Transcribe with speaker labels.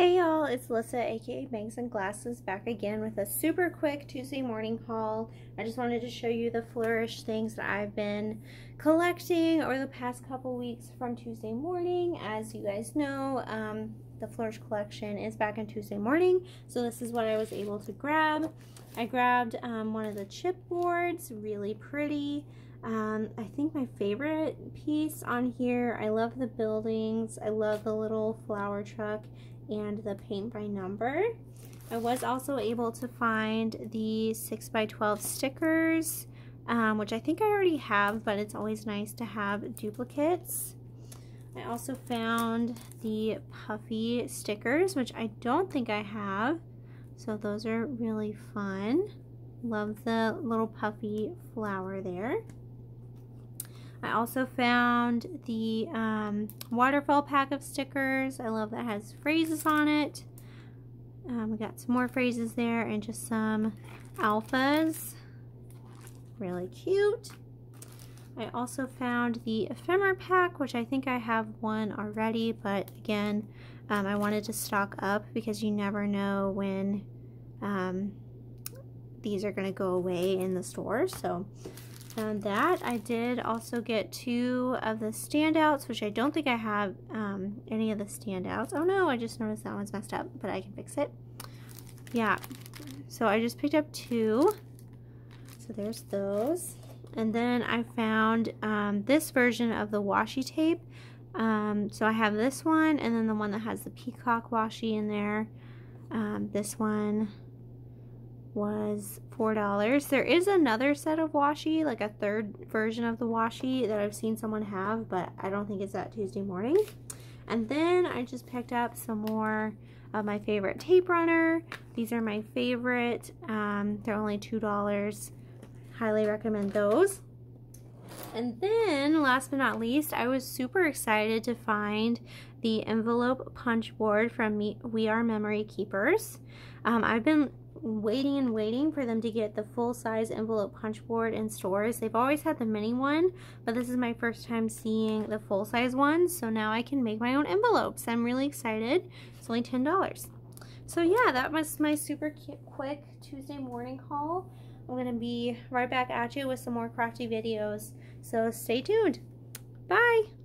Speaker 1: Hey y'all, it's Alyssa aka Bangs and Glasses back again with a super quick Tuesday morning haul. I just wanted to show you the Flourish things that I've been collecting over the past couple weeks from Tuesday morning. As you guys know, um, the Flourish collection is back on Tuesday morning, so this is what I was able to grab. I grabbed um, one of the chipboards, really pretty. Um, I think my favorite piece on here, I love the buildings, I love the little flower truck, and the paint by number. I was also able to find the 6x12 stickers, um, which I think I already have, but it's always nice to have duplicates. I also found the puffy stickers, which I don't think I have. So those are really fun. Love the little puffy flower there. I also found the um, waterfall pack of stickers. I love that has phrases on it. Um, we got some more phrases there and just some alphas. Really cute. I also found the ephemera pack, which I think I have one already, but again, um, I wanted to stock up because you never know when um, these are going to go away in the store. So found that. I did also get two of the standouts, which I don't think I have um, any of the standouts. Oh no, I just noticed that one's messed up, but I can fix it. Yeah, so I just picked up two. So there's those. And then I found um, this version of the washi tape. Um, so I have this one and then the one that has the peacock washi in there. Um, this one was $4. There is another set of washi, like a third version of the washi that I've seen someone have, but I don't think it's that Tuesday morning. And then I just picked up some more of my favorite tape runner. These are my favorite. Um, they're only $2. Highly recommend those. And then, last but not least, I was super excited to find the envelope punch board from Me We R Memory Keepers. Um, I've been waiting and waiting for them to get the full-size envelope punch board in stores. They've always had the mini one, but this is my first time seeing the full-size one, so now I can make my own envelopes. I'm really excited. It's only $10. So yeah, that was my super quick Tuesday morning haul. I'm going to be right back at you with some more crafty videos, so stay tuned. Bye!